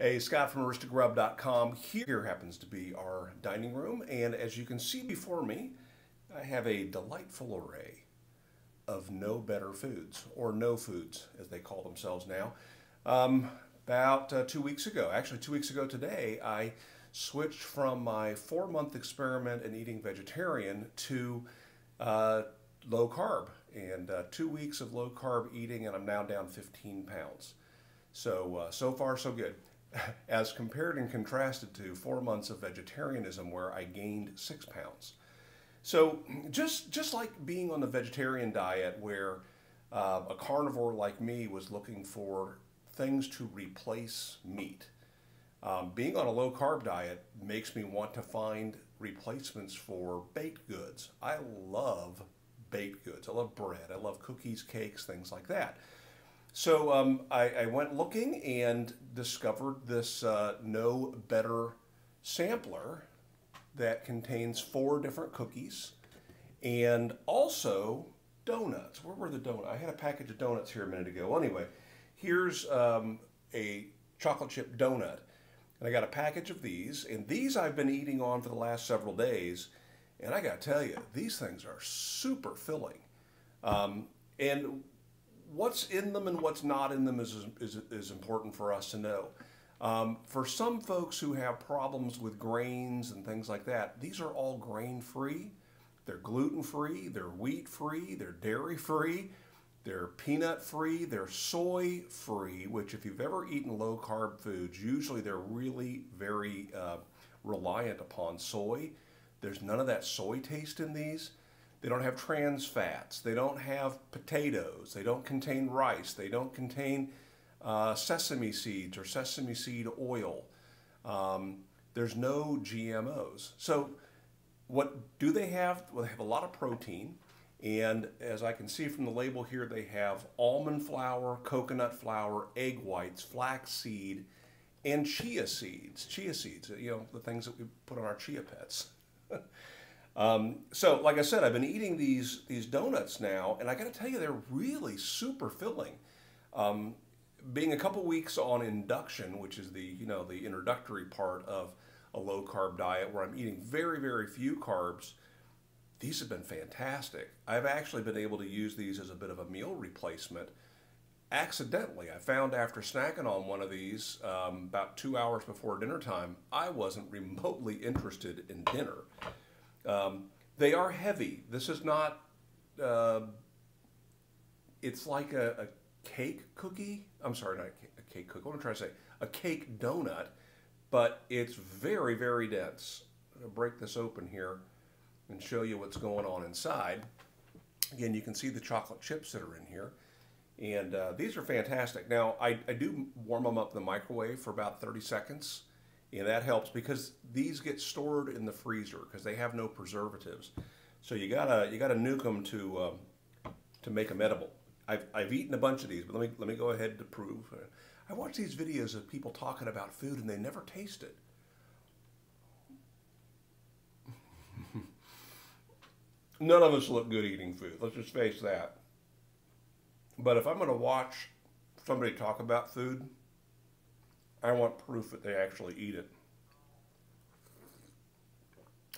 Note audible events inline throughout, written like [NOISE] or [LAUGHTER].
Hey, Scott from Aristogrub.com. Here happens to be our dining room, and as you can see before me, I have a delightful array of Know Better foods, or Know Foods as they call themselves now. Um, about uh, two weeks ago, actually two weeks ago today, I switched from my four month experiment in eating vegetarian to uh, low carb. And uh, two weeks of low carb eating, and I'm now down 15 pounds. So, uh, so far, so good. As compared and contrasted to four months of vegetarianism where I gained six pounds. So just just like being on the vegetarian diet where uh, a carnivore like me was looking for things to replace meat. Um, being on a low carb diet makes me want to find replacements for baked goods. I love baked goods. I love bread. I love cookies, cakes, things like that. So um, I, I, went looking and discovered this uh, Know Better sampler that contains four different cookies and also donuts. Where were the donuts? I had a package of donuts here a minute ago. Anyway, here's um, a chocolate chip donut. And I got a package of these, and these I've been eating on for the last several days. And I got to tell you, these things are super filling. Um, and what's in them and what's not in them is, is, is important for us to know. Um, for some folks who have problems with grains and things like that, these are all grain free. They're gluten free, they're wheat free, they're dairy free, they're peanut free, they're soy free, which, if you've ever eaten low carb foods, usually they're really very uh, reliant upon soy. There's none of that soy taste in these. They don't have trans fats. They don't have potatoes. They don't contain rice. They don't contain uh, sesame seeds or sesame seed oil. Um, there's no GMOs. So, what do they have? Well, they have a lot of protein. And as I can see from the label here, they have almond flour, coconut flour, egg whites, flax seed, and chia seeds. Chia seeds, you know, the things that we put on our chia pets. [LAUGHS] Um, so, like I said, I've been eating these these donuts now, and I got to tell you, they're really super filling. Um, being a couple weeks on induction, which is the you know the introductory part of a low carb diet, where I'm eating very very few carbs, these have been fantastic. I've actually been able to use these as a bit of a meal replacement. Accidentally, I found after snacking on one of these um, about two hours before dinner time, I wasn't remotely interested in dinner. Um, they are heavy. This is not, uh, it's like a, a, cake cookie. I'm sorry, not a cake, a cake cookie. What am I trying to say? A cake donut, but it's very, very dense. I'm to break this open here and show you what's going on inside. Again, you can see the chocolate chips that are in here. And uh, these are fantastic. Now, I, I do warm them up in the microwave for about 30 seconds and that helps because these get stored in the freezer because they have no preservatives. So you gotta you gotta nuke them to um, to make them edible. I've, I've eaten a bunch of these, but let me let me go ahead to prove. I watch these videos of people talking about food and they never taste it. None of us look good eating food. Let's just face that. But if I'm going to watch somebody talk about food, I want proof that they actually eat it.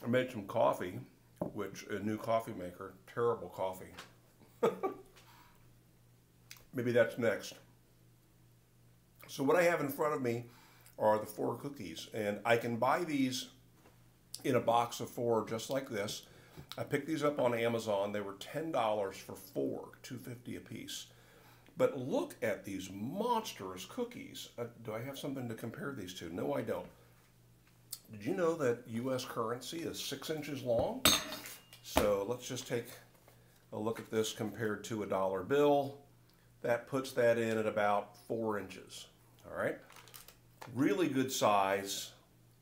I made some coffee, which a new coffee maker, terrible coffee. [LAUGHS] Maybe that's next. So what I have in front of me are the four cookies, and I can buy these in a box of four just like this. I picked these up on Amazon. They were $10 for four, 250 a piece. But look at these monstrous cookies. Uh, do I have something to compare these to? No, I don't. Did you know that U.S. currency is six inches long? So let's just take a look at this compared to a dollar bill. That puts that in at about four inches. All right. Really good size.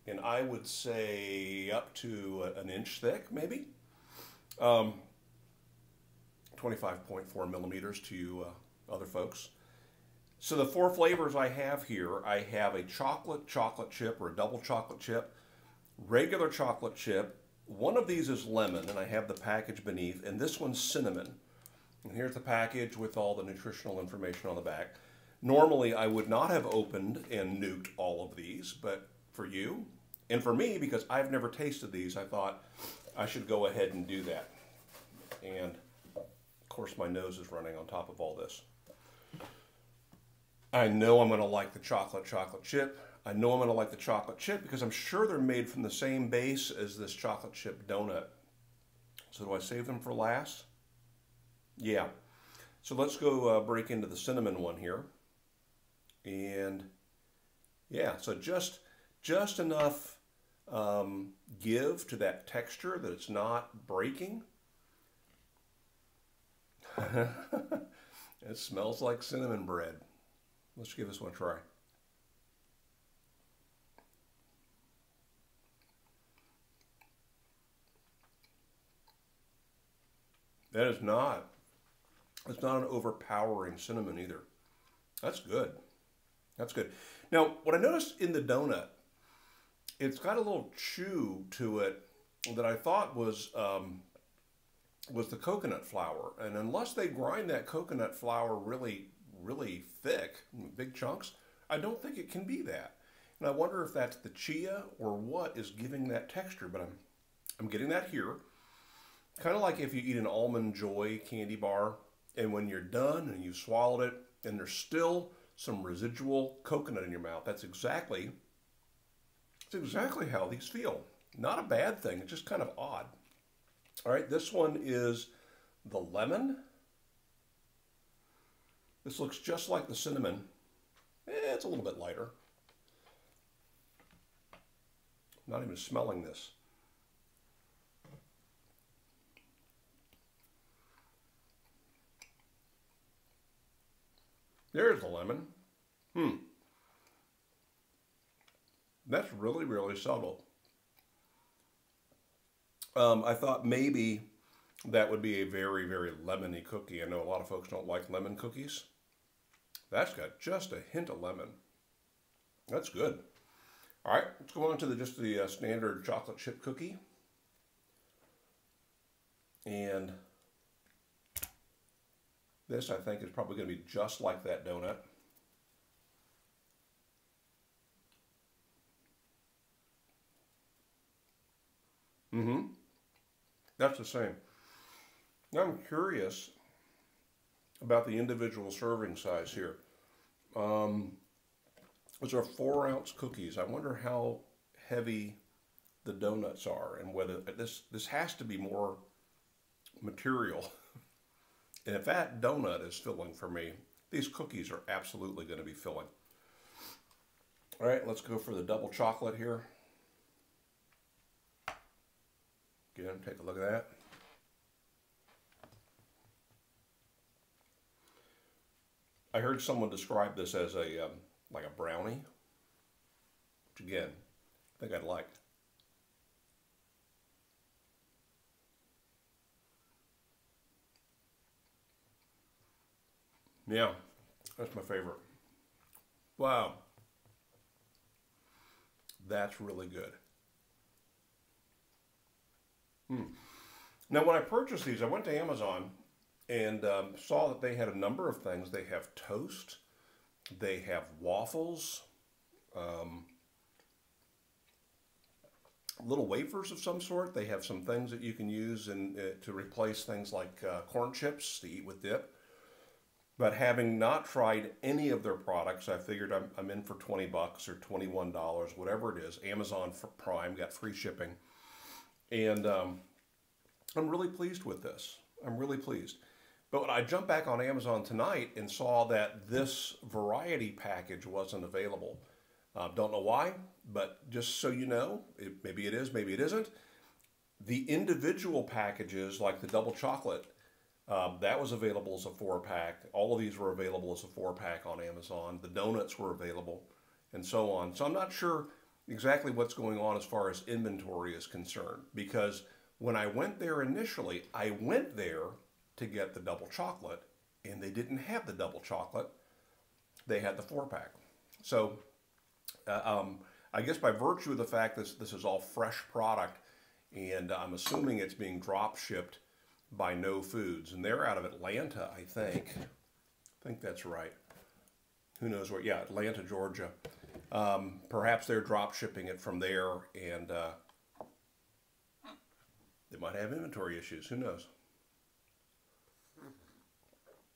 And I would say up to an inch thick, maybe. Um, 25.4 millimeters to uh, other folks. So the four flavors I have here, I have a chocolate chocolate chip or a double chocolate chip, regular chocolate chip. One of these is lemon, and I have the package beneath, and this one's cinnamon. And here's the package with all the nutritional information on the back. Normally, I would not have opened and nuked all of these, but for you and for me, because I've never tasted these, I thought I should go ahead and do that. And of course, my nose is running on top of all this. I know I'm going to like the chocolate chocolate chip. I know I'm going to like the chocolate chip because I'm sure they're made from the same base as this chocolate chip donut. So do I save them for last? Yeah. So let's go uh, break into the cinnamon one here. And yeah, so just just enough um, give to that texture that it's not breaking. [LAUGHS] it smells like cinnamon bread. Let's give this one a try. That is not, it's not an overpowering cinnamon either. That's good. That's good. Now, what I noticed in the donut, it's got a little chew to it that I thought was um, was the coconut flour. And unless they grind that coconut flour really, really thick, big chunks, I don't think it can be that. And I wonder if that's the chia or what is giving that texture. But I'm, I'm getting that here. Kind of like if you eat an almond joy candy bar, and when you're done and you've swallowed it, and there's still some residual coconut in your mouth. That's exactly, that's exactly how these feel. Not a bad thing. It's just kind of odd. All right, this one is the lemon. This looks just like the cinnamon. Eh, it's a little bit lighter. Not even smelling this. There's the lemon. Hmm. That's really, really subtle. Um, I thought maybe that would be a very, very lemony cookie. I know a lot of folks don't like lemon cookies. That's got just a hint of lemon. That's good. All right, let's go on to the just the uh, standard chocolate chip cookie. And this, I think, is probably going to be just like that donut. Mm-hmm. That's the same. Now I'm curious about the individual serving size here. Um, those are four ounce cookies. I wonder how heavy the donuts are and whether this this has to be more material [LAUGHS] And if that donut is filling for me, these cookies are absolutely going to be filling. All right, let's go for the double chocolate here. Again, take a look at that. I heard someone describe this as a um, like a brownie, which again, I think I'd like. Yeah, that's my favorite. Wow. That's really good. Hmm. Now, when I purchased these, I went to Amazon and um, saw that they had a number of things. They have toast, they have waffles, um, little wafers of some sort. They have some things that you can use in, uh, to replace things like uh, corn chips to eat with dip. But having not tried any of their products, I figured I'm, I'm in for 20 bucks or $21, whatever it is. Amazon Prime got free shipping. And um, I'm really pleased with this. I'm really pleased. But when I jumped back on Amazon tonight and saw that this variety package wasn't available, uh, don't know why, but just so you know, it, maybe it is, maybe it isn't. The individual packages, like the double chocolate, um, that was available as a four pack. All of these were available as a four pack on Amazon. The donuts were available, and so on. So I'm not sure exactly what's going on as far as inventory is concerned because when I went there initially, I went there to get the double chocolate, and they didn't have the double chocolate. They had the four pack. So uh, um, I guess by virtue of the fact that this is all fresh product, and I'm assuming it's being drop shipped by Know Foods, and they're out of Atlanta, I think. I think that's right. Who knows where? Yeah, Atlanta, Georgia. Um, perhaps they're drop shipping it from there and uh, they might have inventory issues. Who knows?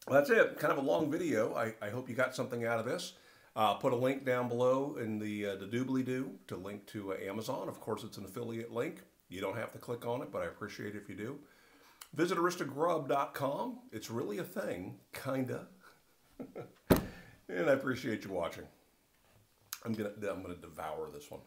Well, that's it. Kind of a long video. I, I hope you got something out of this. Uh, put a link down below in the uh, the doobly doo to link to uh, Amazon. Of course, it's an affiliate link. You don't have to click on it, but I appreciate it if you do. Visit aristogrub.com. It's really a thing, kinda. [LAUGHS] and I appreciate you watching. I'm gonna I'm gonna devour this one.